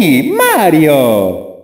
Mario.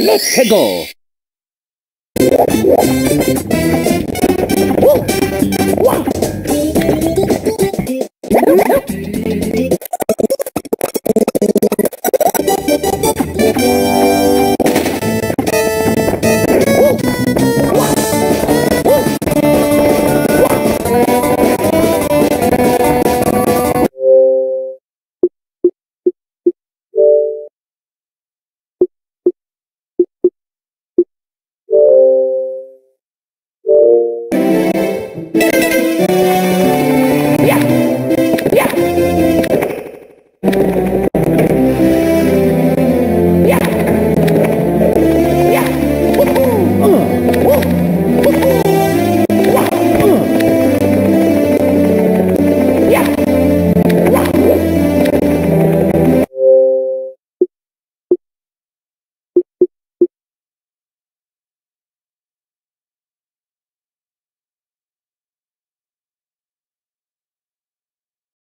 Let's go! Woo!